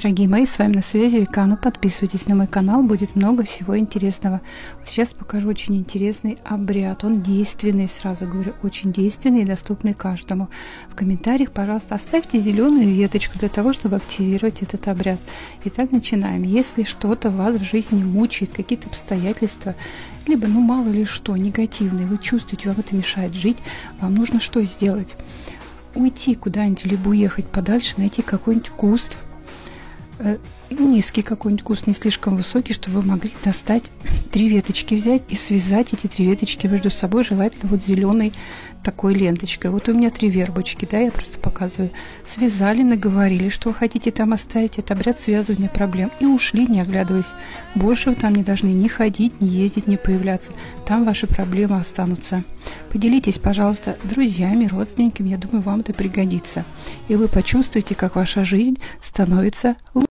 Дорогие мои, с вами на связи Викану. Подписывайтесь на мой канал, будет много всего интересного. Сейчас покажу очень интересный обряд. Он действенный, сразу говорю, очень действенный и доступный каждому. В комментариях, пожалуйста, оставьте зеленую веточку для того, чтобы активировать этот обряд. Итак, начинаем. Если что-то вас в жизни мучает, какие-то обстоятельства, либо, ну, мало ли что, негативное, вы чувствуете, вам это мешает жить, вам нужно что сделать? Уйти куда-нибудь, либо уехать подальше, найти какой-нибудь куст, низкий какой-нибудь куст, не слишком высокий, чтобы вы могли достать три веточки взять и связать эти три веточки между собой, желательно вот зеленой такой ленточкой. Вот у меня три вербочки, да, я просто показываю. Связали, наговорили, что вы хотите там оставить. Это обряд связывания проблем. И ушли, не оглядываясь. Больше вы там не должны ни ходить, ни ездить, ни появляться. Там ваши проблемы останутся. Поделитесь, пожалуйста, друзьями, родственниками. Я думаю, вам это пригодится. И вы почувствуете, как ваша жизнь становится лучше.